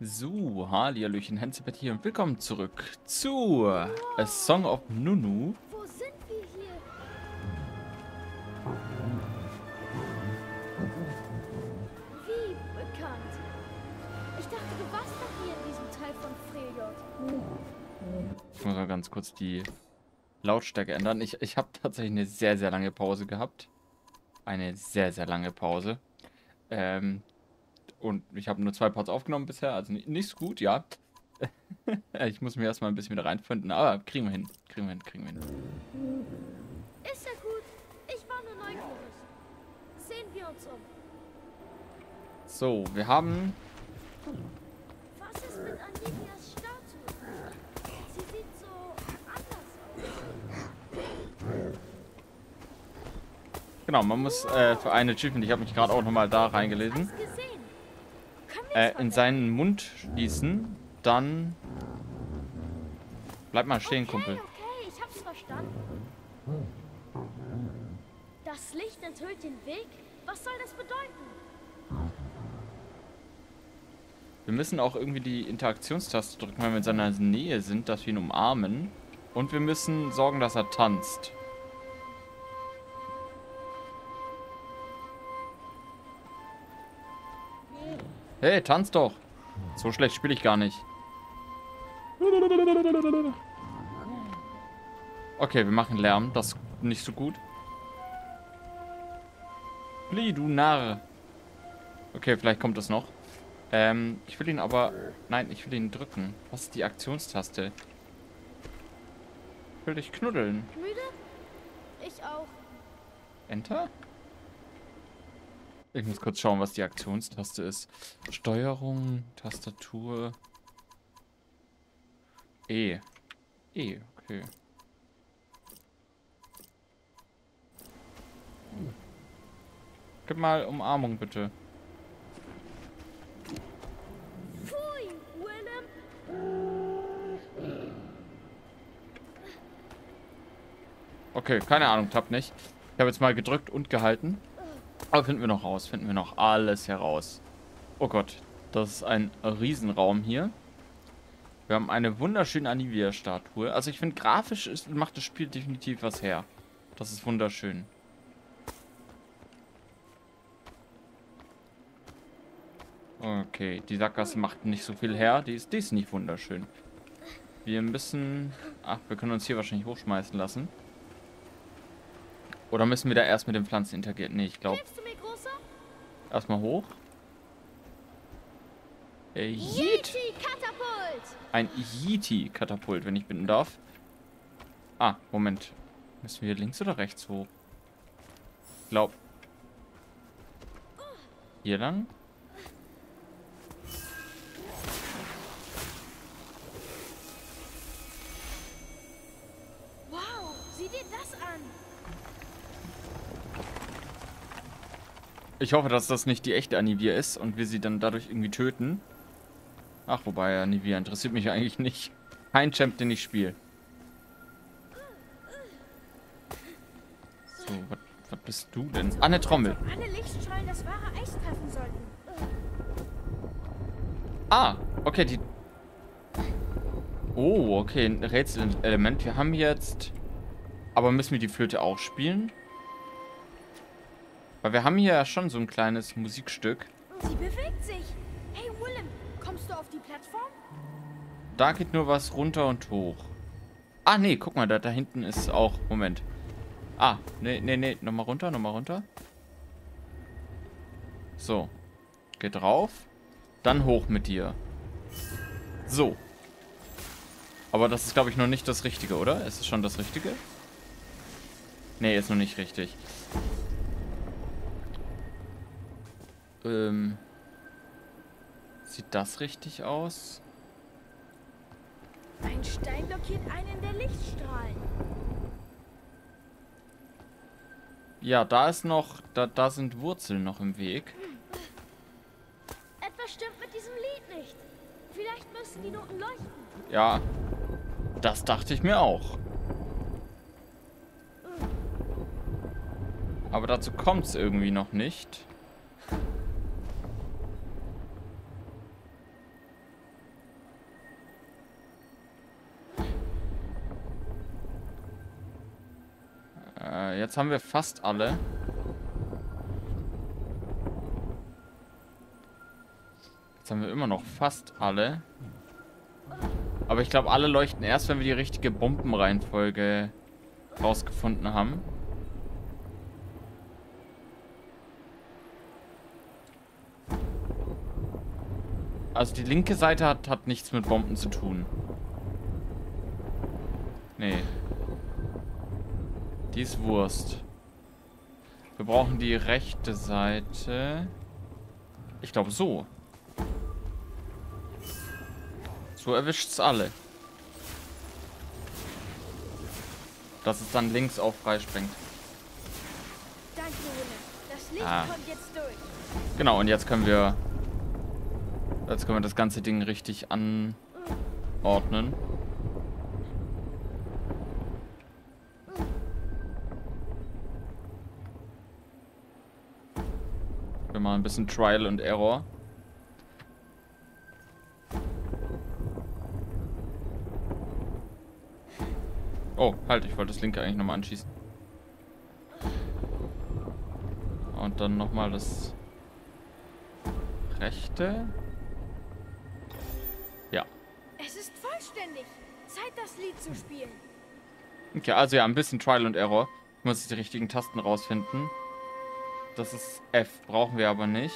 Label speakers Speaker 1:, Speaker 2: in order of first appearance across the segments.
Speaker 1: So, Hallihallöchen, Hensebett hier und willkommen zurück zu A Song of Nunu.
Speaker 2: Wo sind wir hier? Wie bekannt? Ich dachte, du warst doch hier in diesem Teil von Freljord.
Speaker 1: Ich muss mal ganz kurz die Lautstärke ändern. Ich, ich habe tatsächlich eine sehr, sehr lange Pause gehabt. Eine sehr, sehr lange Pause. Ähm, und ich habe nur zwei Parts aufgenommen bisher, also nicht, nicht so gut, ja. ich muss mir erstmal ein bisschen wieder reinfinden, aber kriegen wir hin. Kriegen wir hin, kriegen wir hin.
Speaker 2: Ist ja gut. Ich war nur neugierig. Sehen wir uns um.
Speaker 1: So, wir haben
Speaker 2: Was ist mit Anivias Statue? Sie sieht so anders aus.
Speaker 1: Genau, man muss äh, für eine Achievement, ich habe mich gerade auch nochmal da reingelesen,
Speaker 2: Was gesehen?
Speaker 1: Äh, in seinen Mund schließen, dann... Bleib mal stehen, Kumpel.
Speaker 2: Okay, okay, ich hab's verstanden. Das Licht enthüllt den Weg? Was soll das bedeuten?
Speaker 1: Wir müssen auch irgendwie die Interaktionstaste drücken, wenn wir in seiner Nähe sind, dass wir ihn umarmen. Und wir müssen sorgen, dass er tanzt. Hey, tanz doch. So schlecht spiele ich gar nicht. Okay, wir machen Lärm. Das ist nicht so gut. Flieh, du Narr. Okay, vielleicht kommt das noch. Ähm, ich will ihn aber... Nein, ich will ihn drücken. Was ist die Aktionstaste? Ich will dich knuddeln.
Speaker 2: Müde? Ich auch.
Speaker 1: Enter? Ich muss kurz schauen, was die Aktionstaste ist. Steuerung, Tastatur. E. E, okay. Gib mal Umarmung, bitte. Okay, keine Ahnung, klappt nicht. Ich habe jetzt mal gedrückt und gehalten. Aber finden wir noch raus, finden wir noch alles heraus. Oh Gott, das ist ein Riesenraum hier. Wir haben eine wunderschöne Anivia-Statue. Also ich finde, grafisch ist, macht das Spiel definitiv was her. Das ist wunderschön. Okay, die Sackgasse macht nicht so viel her. Die ist, die ist nicht wunderschön. Wir müssen... Ach, wir können uns hier wahrscheinlich hochschmeißen lassen. Oder müssen wir da erst mit den Pflanzen interagieren? Nee, ich glaube, erstmal hoch. Äh, Yeet.
Speaker 2: Yeti-Katapult!
Speaker 1: Ein Yeeti-Katapult, wenn ich bitten darf. Ah, Moment. Müssen wir links oder rechts hoch? Ich glaub. Hier lang? Ich hoffe, dass das nicht die echte Anivia ist und wir sie dann dadurch irgendwie töten. Ach, wobei, Anivia interessiert mich eigentlich nicht. Kein Champ, den ich spiele. So, was bist du denn? Ah, eine Trommel.
Speaker 2: Alle Lichtstrahlen das wahre Eis treffen sollten.
Speaker 1: Ah, okay, die... Oh, okay, ein Rätselelement. Wir haben jetzt... Aber müssen wir die Flöte auch spielen? Weil wir haben hier ja schon so ein kleines Musikstück.
Speaker 2: Sie bewegt sich. Hey, Willem, kommst du auf die Plattform?
Speaker 1: Da geht nur was runter und hoch. Ah, nee, guck mal, da, da hinten ist auch... Moment. Ah, nee, nee, nee, nochmal runter, nochmal runter. So. Geh drauf. Dann hoch mit dir. So. Aber das ist, glaube ich, noch nicht das Richtige, oder? Ist es schon das Richtige? Nee, ist noch nicht richtig. Ähm. Sieht das richtig aus?
Speaker 2: Ein Stein blockiert einen der Lichtstrahlen.
Speaker 1: Ja, da ist noch, da, da sind Wurzeln noch im Weg.
Speaker 2: Etwas stimmt mit diesem Lied nicht. Vielleicht müssen die Noten leuchten.
Speaker 1: Ja, das dachte ich mir auch. Aber dazu kommt es irgendwie noch nicht. Jetzt haben wir fast alle. Jetzt haben wir immer noch fast alle. Aber ich glaube, alle leuchten erst, wenn wir die richtige Bombenreihenfolge rausgefunden haben. Also die linke Seite hat, hat nichts mit Bomben zu tun. Nee. Die ist Wurst. Wir brauchen die rechte Seite. Ich glaube so. So erwischt es alle. Dass es dann links auch freispringt.
Speaker 2: Danke, Wille. Das Licht
Speaker 1: Ah.
Speaker 2: kommt jetzt durch.
Speaker 1: Genau, und jetzt können wir... Jetzt können wir das ganze Ding richtig anordnen. Machen ein bisschen Trial und Error. Oh, halt, ich wollte das linke eigentlich nochmal anschießen. Und dann nochmal das rechte. Ja.
Speaker 2: Es ist vollständig. Zeit, das Lied zu spielen.
Speaker 1: Okay, also ja, ein bisschen Trial und Error. Ich muss die richtigen Tasten rausfinden. Das ist F, brauchen wir aber nicht.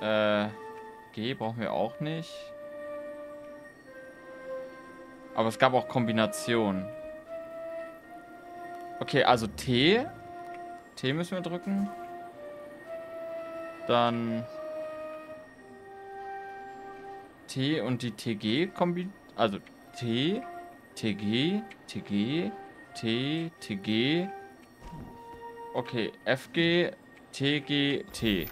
Speaker 1: Äh, G brauchen wir auch nicht. Aber es gab auch Kombinationen. Okay, also T. T müssen wir drücken. Dann T und die TG kombi also T, TG, TG, T, TG. Okay, FG, TG, T.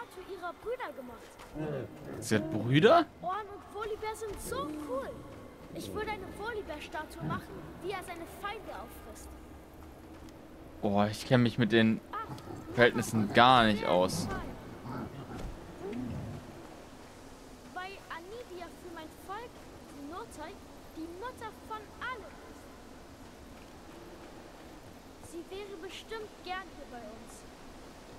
Speaker 2: Statue ihrer Brüder gemacht.
Speaker 1: Sie hat Brüder?
Speaker 2: Orn und Volibear sind so cool. Ich würde eine Volibear-Statue machen, wie er seine Feinde auffrisst.
Speaker 1: Boah, ich kenne mich mit den Verhältnissen gar nicht aus.
Speaker 2: Weil Anivia für mein Volk, die Notai, die Mutter von allem ist. Sie wäre bestimmt gern hier bei uns.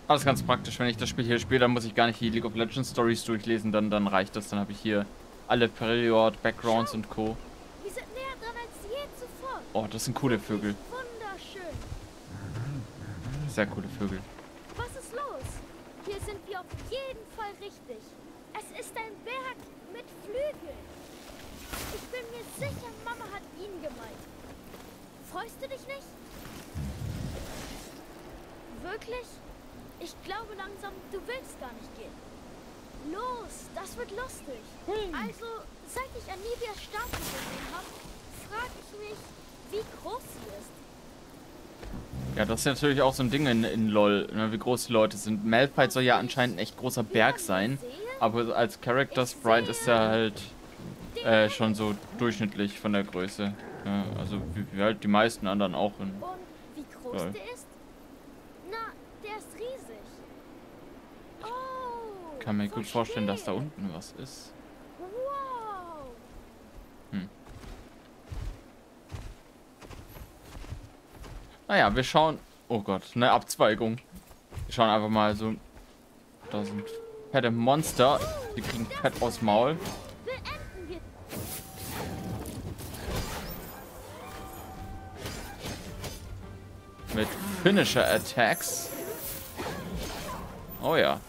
Speaker 1: Alles ganz praktisch, wenn ich das Spiel hier spiele, dann muss ich gar nicht die League of Legends Stories durchlesen, dann, dann reicht das. Dann habe ich hier alle Period, Backgrounds und Co.
Speaker 2: Wir sind näher dran als je zuvor.
Speaker 1: Oh, das sind coole Vögel.
Speaker 2: Wunderschön.
Speaker 1: Sehr coole Vögel.
Speaker 2: Was ist los? Hier sind wir auf jeden Fall richtig. Es ist ein Berg mit Flügeln. Ich bin mir sicher, Mama hat ihn gemeint. Freust du dich nicht? Wirklich? Ich glaube langsam, du willst gar nicht gehen. Los, das wird lustig. Also, seit ich Anivias Statue gesehen habe, frage ich mich, wie groß sie ist.
Speaker 1: Ja, das ist natürlich auch so ein Ding in, in LOL, ne, wie groß die Leute sind. Malphite soll ja anscheinend ein echt großer Berg sein, aber als Character Sprite ist er halt äh, schon so durchschnittlich von der Größe. Ja, also wie, wie halt die meisten anderen auch. In,
Speaker 2: Und wie groß
Speaker 1: Lol.
Speaker 2: der ist? Na, der ist riesig. Oh.
Speaker 1: Kann mir gut vorstellen, dass da unten was ist.
Speaker 2: Wow.
Speaker 1: Naja, wir schauen... Oh Gott, eine Abzweigung. Wir schauen einfach mal so... Da sind fette Monster. Die kriegen fett aus Maul. Mit Finisher Attacks. Oh ja.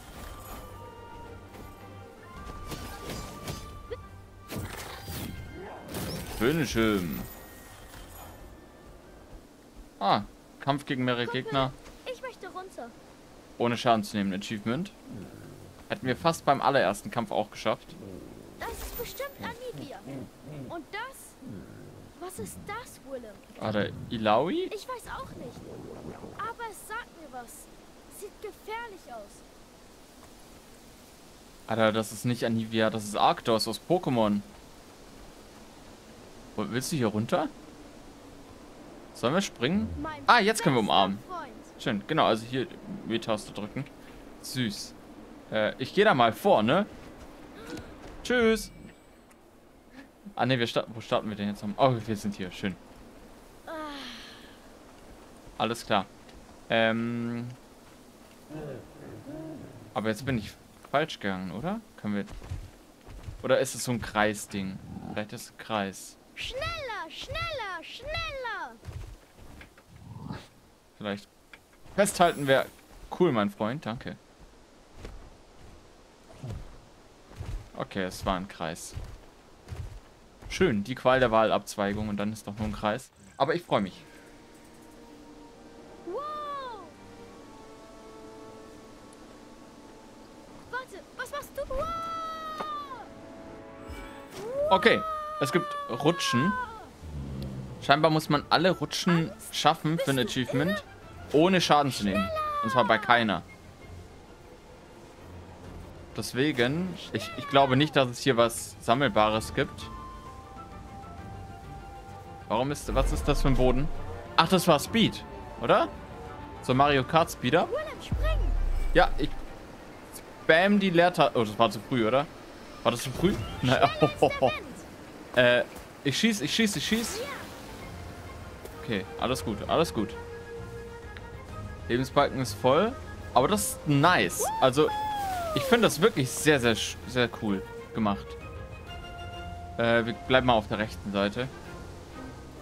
Speaker 1: Finish him. Ah, Kampf gegen mehrere Gegner.
Speaker 2: Ich möchte runter.
Speaker 1: Ohne Schaden zu nehmen. Achievement. Hätten wir fast beim allerersten Kampf auch geschafft.
Speaker 2: Das ist bestimmt Anivia. Und das? Was ist das, Willem?
Speaker 1: Oder Ilaui?
Speaker 2: Ich weiß auch nicht. Aber es sagt mir was. Sieht gefährlich aus.
Speaker 1: Alter, das ist nicht Anivia, das ist Arctos aus Pokémon. Willst du hier runter? Sollen wir springen? Ah, jetzt können wir umarmen. Schön, genau, also hier W-Taste drücken. Süß. Äh, ich gehe da mal vor, ne? Tschüss. Ah, ne, wir starten. Wo starten wir denn jetzt? Oh, wir sind hier. Schön. Alles klar. Ähm. Aber jetzt bin ich falsch gegangen, oder? Können wir. Oder ist es so ein Kreisding? Vielleicht ist es ein Kreis.
Speaker 2: Schneller, schneller, schneller.
Speaker 1: Vielleicht. Festhalten wäre cool, mein Freund. Danke. Okay, es war ein Kreis. Schön, die Qual der Wahlabzweigung und dann ist doch nur ein Kreis. Aber ich freue mich.
Speaker 2: Wow. Warte, was machst du? Wow.
Speaker 1: Okay, es gibt Rutschen. Scheinbar muss man alle Rutschen schaffen für ein Achievement, ohne Schaden zu nehmen. Und zwar bei keiner. Deswegen, ich, ich glaube nicht, dass es hier was Sammelbares gibt. Warum ist, was ist das für ein Boden? Ach, das war Speed, oder? So Mario Kart Speeder. Ja, ich spam die Leertaste. Oh, das war zu früh, oder? War das zu früh? Naja.
Speaker 2: Als der Wind.
Speaker 1: Äh, ich schieß, ich schieß, ich schieß. Okay, alles gut, alles gut. Lebensbalken ist voll. Aber das ist nice. Also, ich finde das wirklich sehr, sehr, sehr cool gemacht. Äh, wir bleiben mal auf der rechten Seite.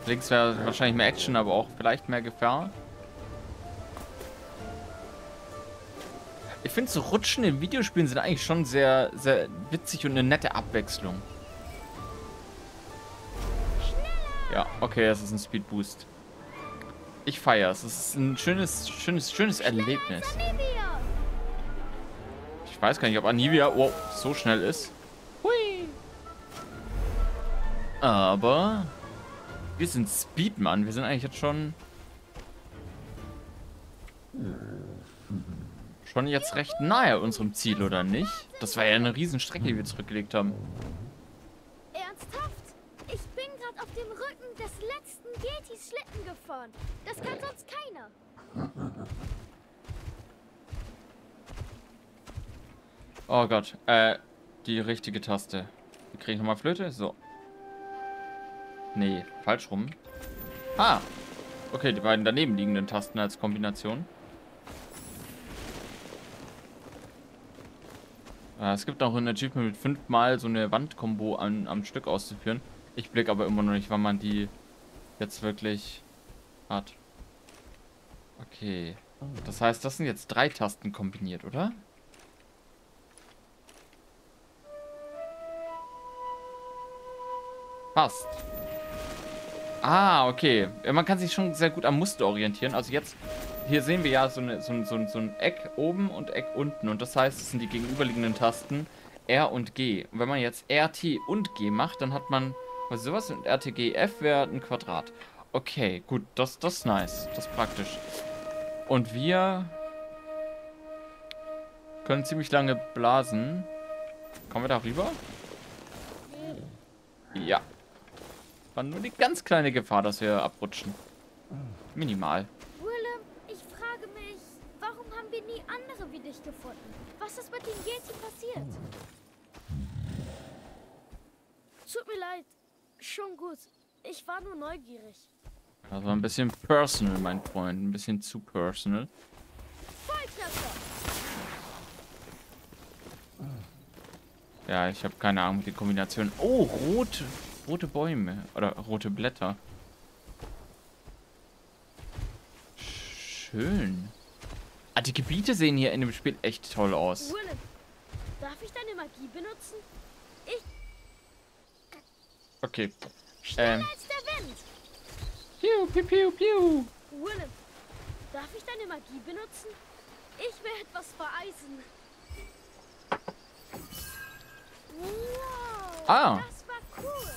Speaker 1: Links wäre wahrscheinlich mehr Action, aber auch vielleicht mehr Gefahr. Ich finde, so Rutschen in Videospielen sind eigentlich schon sehr, sehr witzig und eine nette Abwechslung. Okay, das ist ein Speed Boost. Ich feiere es. Es ist ein schönes, schönes, schönes Erlebnis. Ich weiß gar nicht, ob Anivia wow, so schnell ist. Hui. Aber wir sind Speedman. Wir sind eigentlich jetzt schon schon jetzt recht nahe unserem Ziel, oder nicht? Das war ja eine Riesenstrecke, die wir zurückgelegt haben.
Speaker 2: Ernsthaft? Ich bin gerade auf dem Rücken des letzten Yetis Schlitten gefahren. Das kann sonst keiner.
Speaker 1: Oh Gott, äh, die richtige Taste. Wie kriege ich nochmal Flöte? So. Nee, falsch rum. Ah, okay, die beiden daneben liegenden Tasten als Kombination. Äh, es gibt auch ein Achievement mit fünfmal so eine Wandkombo an, am Stück auszuführen. Ich blick aber immer noch nicht, wann man die jetzt wirklich hat. Okay. Das heißt, das sind jetzt drei Tasten kombiniert, oder? Passt. Ah, okay. Man kann sich schon sehr gut am Muster orientieren. Also jetzt, hier sehen wir ja so, eine, so, ein- so, so ein Eck oben und Eck unten. Und das heißt, es sind die gegenüberliegenden Tasten R und G. Und wenn man jetzt RT und G macht, dann hat man was sowas und RTGF wäre ein Quadrat. Okay, gut, das, das ist nice. Das ist praktisch. Und wir können ziemlich lange blasen. Kommen wir da rüber? Ja. War nur die ganz kleine Gefahr, dass wir abrutschen. Minimal.
Speaker 2: Willem, ich frage mich, warum haben wir nie andere wie dich gefunden? Was ist mit dem Yeti passiert? Tut mir leid. Schon gut. Ich war nur neugierig.
Speaker 1: Das war ein bisschen personal, mein Freund. Ein bisschen zu personal. Ja, ich habe keine Ahnung mit den Kombinationen. Oh, rot, rote Bäume. Oder rote Blätter. Schön. Ah, die Gebiete sehen hier in dem Spiel echt toll aus.
Speaker 2: Willem, darf ich deine Magie benutzen?
Speaker 1: Okay. Ähm. Piu, piu, piu, piu.
Speaker 2: Willem, darf ich deine Magie benutzen? Ich will etwas vereisen. Wow,
Speaker 1: Ah.
Speaker 2: das war cool.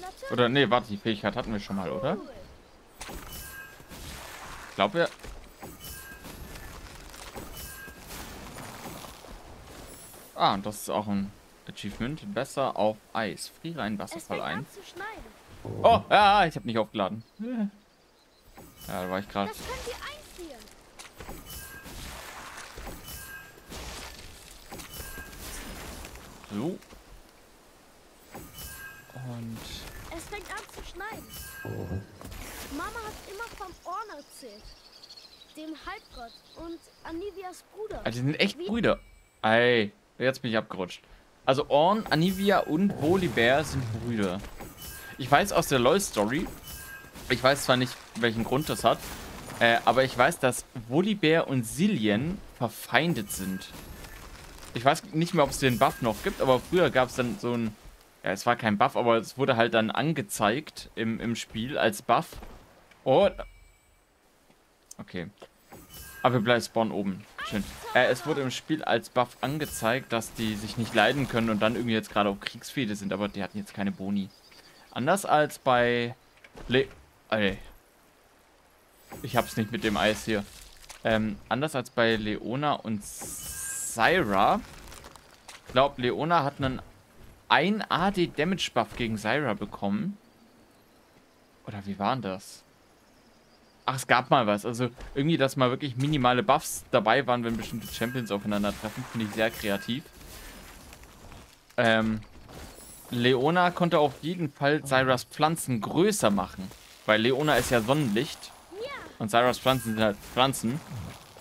Speaker 2: Natürlich
Speaker 1: Oder, nee, warte, die Fähigkeit hatten wir schon mal, oder? Ich glaube, wir... Ah, und das ist auch ein Achievement. Besser auf Eis. Friere einen Wasserfall ein. Oh, ja, ich habe nicht aufgeladen. Ja, da war ich gerade. So. Und
Speaker 2: Es fängt an zu schneiden. Mama hat immer vom Orn erzählt. Dem Halbgott und Anivias Bruder.
Speaker 1: also die sind echt
Speaker 2: Wie-
Speaker 1: Brüder. Ey, jetzt bin ich abgerutscht. Also Orn, Anivia und Volibear sind Brüder. Ich weiß aus der LOL-Story, ich weiß zwar nicht, welchen Grund das hat, äh, aber ich weiß, dass Volibear und Silien verfeindet sind. Ich weiß nicht mehr, ob es den Buff noch gibt, aber früher gab es dann so ein... Ja, es war kein Buff, aber es wurde halt dann angezeigt im, im Spiel als Buff. Oh. Okay. Aber wir bleiben spawnen oben. Schön. Äh, es wurde im Spiel als Buff angezeigt, dass die sich nicht leiden können und dann irgendwie jetzt gerade auf Kriegsfehde sind, aber die hatten jetzt keine Boni. Anders als bei Le... Ey. Ich hab's nicht mit dem Eis hier. Ähm, anders als bei Leona und Syra. Ich glaube, Leona hat einen 1 AD Damage Buff gegen Syra bekommen. Oder wie war denn das? Ach, es gab mal was. Also irgendwie, dass mal wirklich minimale Buffs dabei waren, wenn bestimmte Champions aufeinandertreffen, finde ich sehr kreativ. Ähm, Leona konnte auf jeden Fall Syras Pflanzen größer machen. Weil Leona ist ja Sonnenlicht. Und Syras Pflanzen sind halt Pflanzen.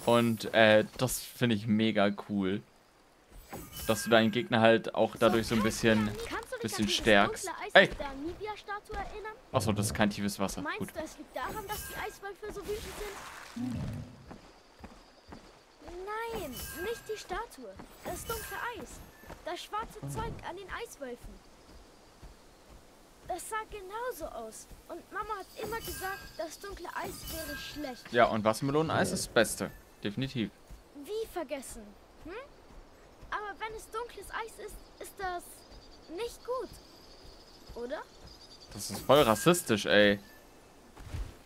Speaker 1: Und äh, das finde ich mega cool. Dass du deinen Gegner halt auch dadurch so ein bisschen... Bisschen stärkst. Ey. Achso, das ist kein tiefes Wasser.
Speaker 2: Meinst
Speaker 1: Gut.
Speaker 2: du, es liegt daran, dass die Eiswölfe so wütend sind? Nein, nicht die Statue. Das dunkle Eis. Das schwarze Zeug an den Eiswölfen. Das sah genauso aus. Und Mama hat immer gesagt, das dunkle Eis wäre schlecht.
Speaker 1: Ja, und Wassermeloneneis ist das Beste. Definitiv.
Speaker 2: Wie vergessen? Hm? Aber wenn es dunkles Eis ist, ist das nicht gut. Oder?
Speaker 1: Das ist voll rassistisch, ey.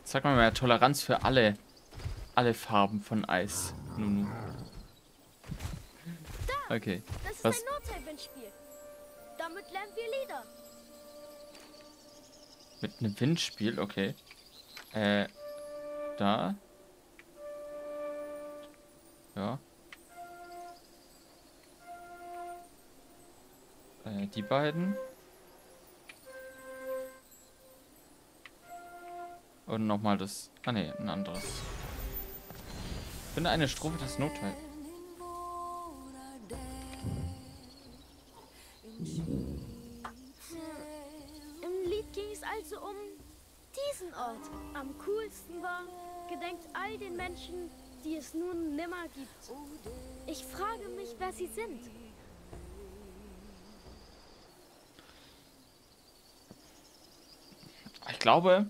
Speaker 1: Sag mal mehr Toleranz für alle. Alle Farben von Eis. Nunu. Okay.
Speaker 2: Das ist
Speaker 1: Was?
Speaker 2: ein Notteil-Windspiel. Damit lernen wir Lieder.
Speaker 1: Mit einem Windspiel, okay. Äh, da. Ja. Äh, die beiden. Und nochmal das. Ah ne, ein anderes. Finde eine Strophe des Notteil.
Speaker 2: Im Lied ging es also um diesen Ort. Am coolsten war, gedenkt all den Menschen, die es nun nimmer gibt. Ich frage mich, wer sie sind.
Speaker 1: Ich glaube,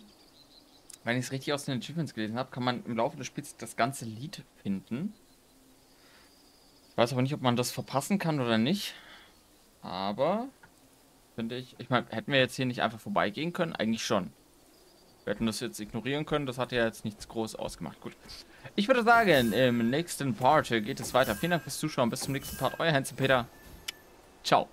Speaker 1: wenn ich es richtig aus den Achievements gelesen habe, kann man im Laufe des Spiels das ganze Lied finden. Ich weiß aber nicht, ob man das verpassen kann oder nicht. Aber finde ich, ich meine, hätten wir jetzt hier nicht einfach vorbeigehen können? Eigentlich schon. Wir hätten das jetzt ignorieren können, das hat ja jetzt nichts groß ausgemacht. Gut. Ich würde sagen, im nächsten Part geht es weiter. Vielen Dank fürs Zuschauen. Bis zum nächsten Part. Euer Hans Peter. Ciao.